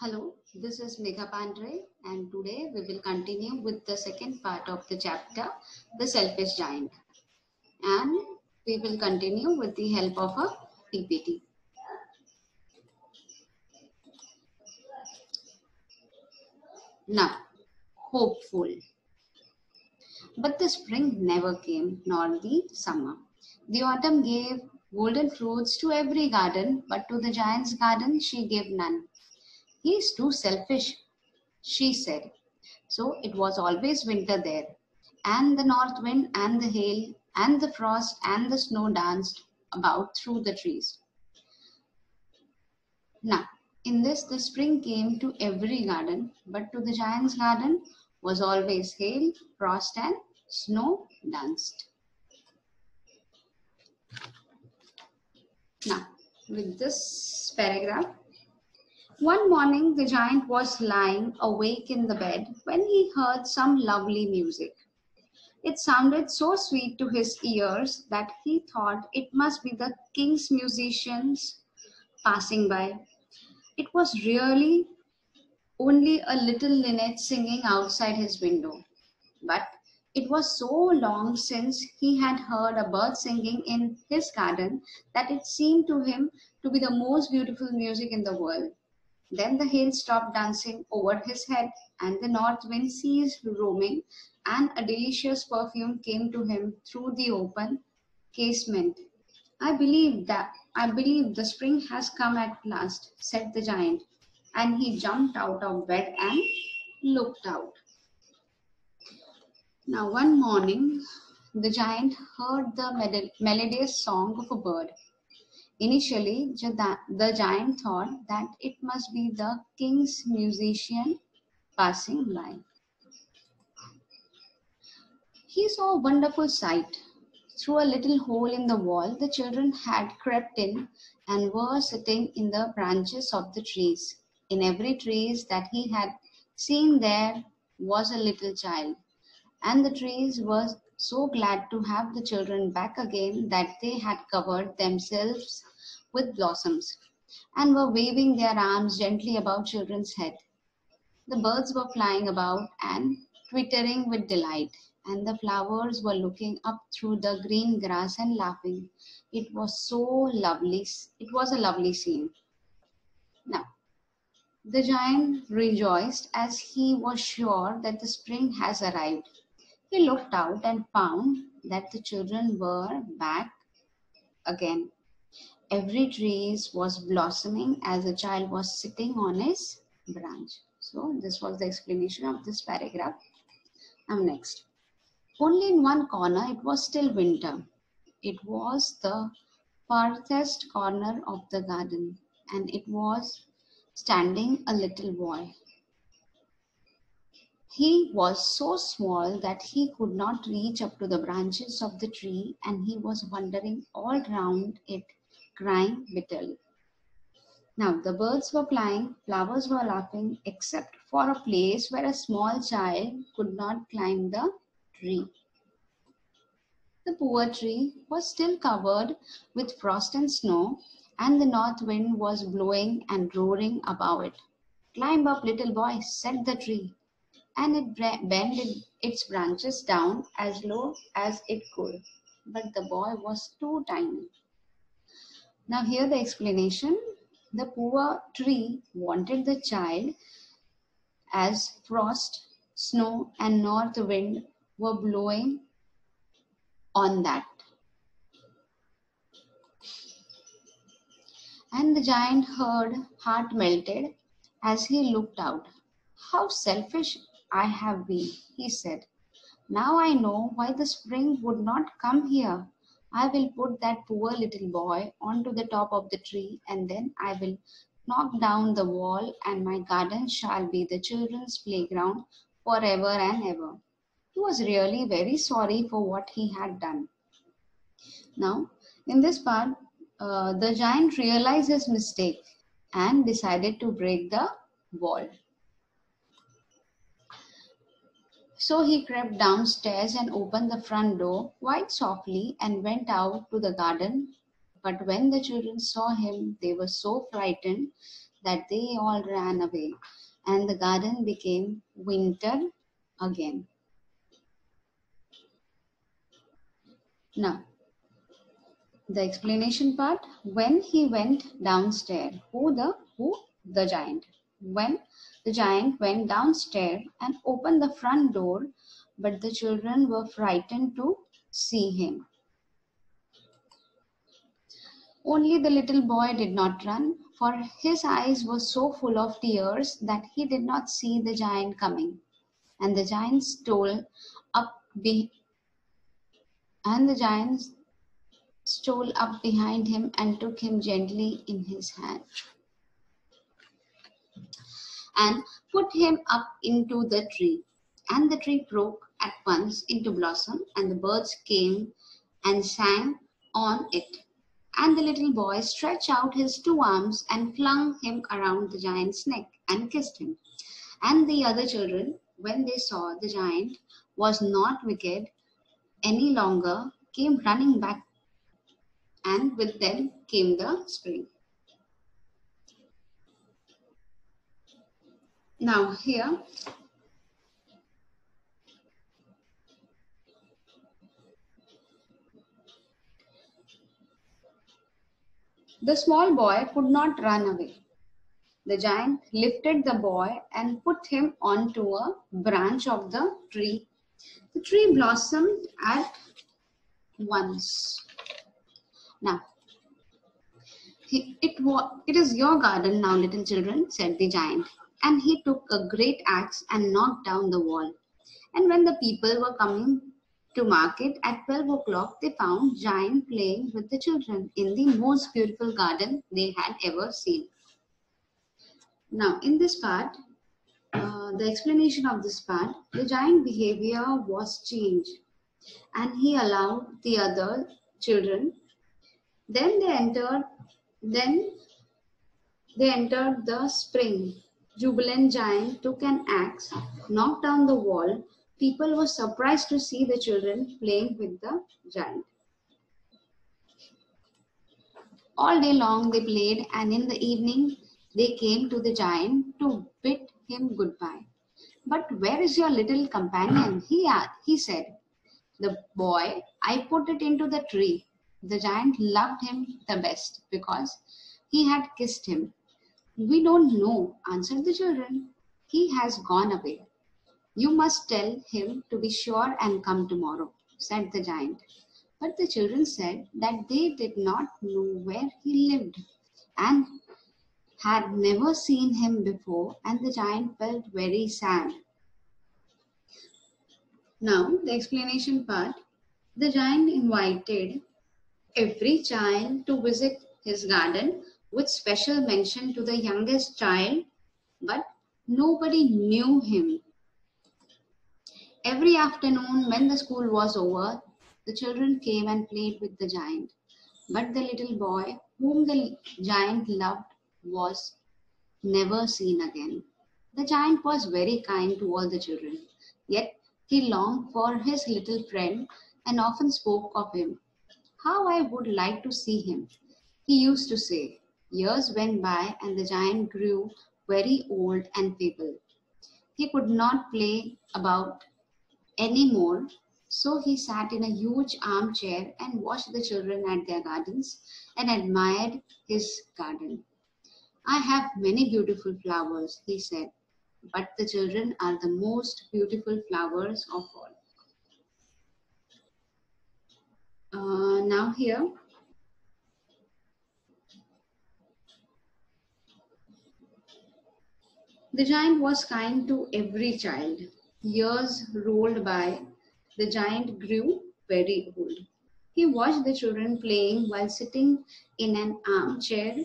Hello, this is Megha Pandhre, and today we will continue with the second part of the chapter, The Selfish Giant. And we will continue with the help of a PPT. Now, hopeful. But the spring never came, nor the summer. The autumn gave golden fruits to every garden, but to the giant's garden she gave none. He is too selfish, she said. So it was always winter there, and the north wind and the hail and the frost and the snow danced about through the trees. Now, in this, the spring came to every garden, but to the giant's garden was always hail, frost, and snow danced. Now, with this paragraph, one morning the giant was lying awake in the bed when he heard some lovely music. It sounded so sweet to his ears that he thought it must be the king's musicians passing by. It was really only a little linnet singing outside his window. But it was so long since he had heard a bird singing in his garden that it seemed to him to be the most beautiful music in the world. Then the hail stopped dancing over his head, and the north wind ceased roaming, and a delicious perfume came to him through the open casement. I believe that I believe the spring has come at last, said the giant, and he jumped out of bed and looked out. Now, one morning, the giant heard the melodious song of a bird. Initially, the giant thought that it must be the king's musician passing by. He saw a wonderful sight. Through a little hole in the wall, the children had crept in and were sitting in the branches of the trees. In every tree that he had seen there was a little child, and the trees were so glad to have the children back again that they had covered themselves with blossoms and were waving their arms gently above children's heads. The birds were flying about and twittering with delight, and the flowers were looking up through the green grass and laughing. It was so lovely. It was a lovely scene. Now, the giant rejoiced as he was sure that the spring has arrived. He looked out and found that the children were back again. Every tree was blossoming as a child was sitting on his branch. So this was the explanation of this paragraph. Now next. Only in one corner it was still winter. It was the farthest corner of the garden and it was standing a little boy. He was so small that he could not reach up to the branches of the tree and he was wandering all round it, crying bitterly. Now the birds were flying, flowers were laughing, except for a place where a small child could not climb the tree. The poor tree was still covered with frost and snow, and the north wind was blowing and roaring above it. Climb up, little boy, said the tree and it bent its branches down as low as it could. But the boy was too tiny. Now, here the explanation the poor tree wanted the child as frost, snow, and north wind were blowing on that. And the giant heard, heart melted as he looked out. How selfish I have been, he said. Now I know why the spring would not come here. I will put that poor little boy onto the top of the tree and then I will knock down the wall and my garden shall be the children's playground forever and ever. He was really very sorry for what he had done. Now, in this part, uh, the giant realized his mistake and decided to break the wall. So he crept downstairs and opened the front door quite softly and went out to the garden. But when the children saw him, they were so frightened that they all ran away and the garden became winter again. Now, the explanation part when he went downstairs who the who the giant when the giant went downstairs and opened the front door but the children were frightened to see him. Only the little boy did not run for his eyes were so full of tears that he did not see the giant coming. And the giant stole up be and the giant stole up behind him and took him gently in his hand and put him up into the tree. And the tree broke at once into blossom, and the birds came and sang on it. And the little boy stretched out his two arms and flung him around the giant's neck and kissed him. And the other children, when they saw the giant was not wicked any longer, came running back and with them came the spring. Now here, the small boy could not run away. The giant lifted the boy and put him onto a branch of the tree. The tree blossomed at once. Now, it, it is your garden now, little children, said the giant. And he took a great axe and knocked down the wall. And when the people were coming to market at 12 o'clock, they found Giant playing with the children in the most beautiful garden they had ever seen. Now, in this part, uh, the explanation of this part, the giant behavior was changed and he allowed the other children then they entered, then they entered the spring. Jubilant giant took an axe, knocked down the wall. People were surprised to see the children playing with the giant. All day long they played, and in the evening they came to the giant to bid him goodbye. But where is your little companion? He, asked, he said. The boy, I put it into the tree. The giant loved him the best because he had kissed him. We don't know, answered the children. He has gone away. You must tell him to be sure and come tomorrow, said the giant. But the children said that they did not know where he lived and had never seen him before, and the giant felt very sad. Now, the explanation part. The giant invited every child to visit his garden with special mention to the youngest child, but nobody knew him. Every afternoon, when the school was over, the children came and played with the giant. But the little boy, whom the giant loved, was never seen again. The giant was very kind to all the children, yet he longed for his little friend and often spoke of him how I would like to see him. He used to say. Years went by and the giant grew very old and feeble. He could not play about any more, so he sat in a huge armchair and watched the children at their gardens and admired his garden. I have many beautiful flowers, he said, but the children are the most beautiful flowers of all. Uh, now here, the giant was kind to every child. Years rolled by, the giant grew very old. He watched the children playing while sitting in an armchair.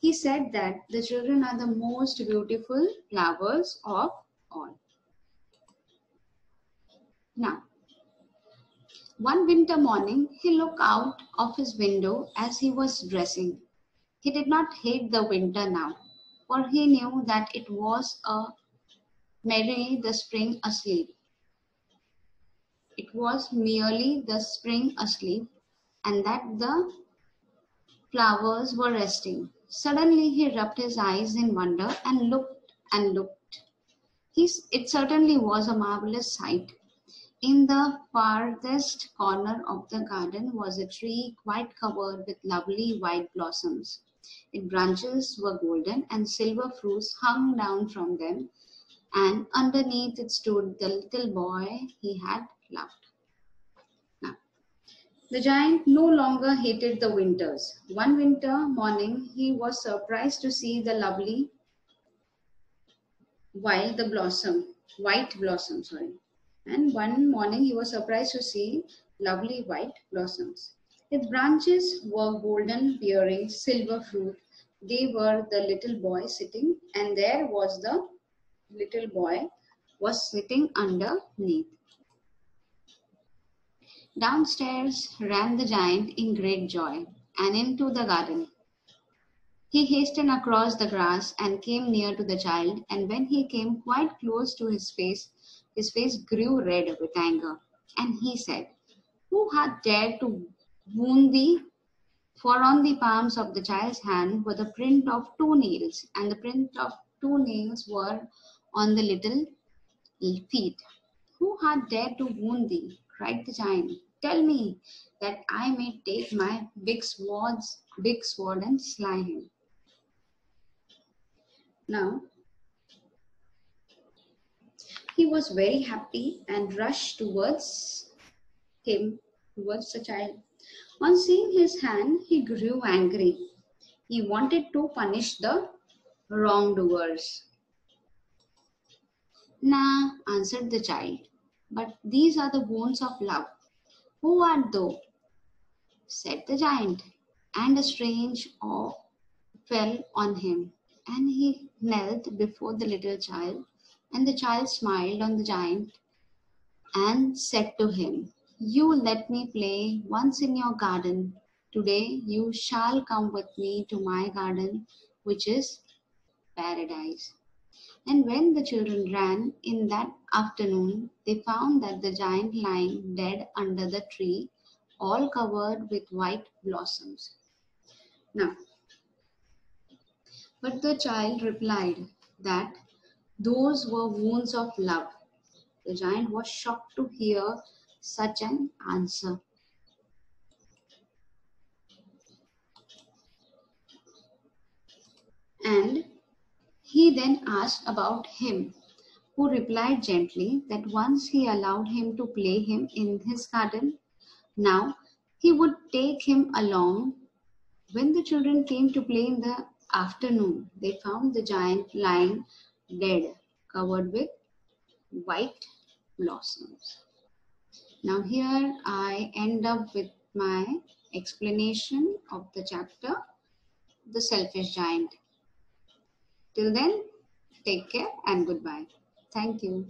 He said that the children are the most beautiful flowers of all. Now, one winter morning, he looked out of his window as he was dressing. He did not hate the winter now, for he knew that it was a merely the spring asleep. It was merely the spring asleep, and that the flowers were resting. Suddenly he rubbed his eyes in wonder and looked and looked. He's, it certainly was a marvelous sight. In the farthest corner of the garden was a tree quite covered with lovely white blossoms. Its branches were golden and silver fruits hung down from them, and underneath it stood the little boy he had loved. The giant no longer hated the winters. One winter morning, he was surprised to see the lovely wild the blossom, white blossom, sorry. And one morning, he was surprised to see lovely white blossoms. Its branches were golden, bearing silver fruit. They were the little boy sitting, and there was the little boy was sitting underneath. Downstairs ran the giant in great joy, and into the garden. He hastened across the grass and came near to the child, and when he came quite close to his face, his face grew red with anger, and he said, Who hath dared to wound thee? For on the palms of the child's hand were the print of two nails, and the print of two nails were on the little feet. Who hath dared to wound thee? cried the giant. Tell me, that I may take my big swords, big sword and slay him. Now, he was very happy and rushed towards him, towards the child. On seeing his hand, he grew angry. He wanted to punish the wrongdoers. Nah, answered the child, but these are the bones of love. Who art thou? said the giant, and a strange awe fell on him, and he knelt before the little child, and the child smiled on the giant and said to him, You let me play once in your garden. Today you shall come with me to my garden, which is paradise. And when the children ran in that afternoon, they found that the giant lying dead under the tree, all covered with white blossoms. Now, but the child replied that those were wounds of love. The giant was shocked to hear such an answer. And he then asked about him, who replied gently that once he allowed him to play him in his garden, now he would take him along. When the children came to play in the afternoon, they found the giant lying dead, covered with white blossoms. Now, here I end up with my explanation of the chapter The Selfish Giant. Till then, take care and goodbye. Thank you.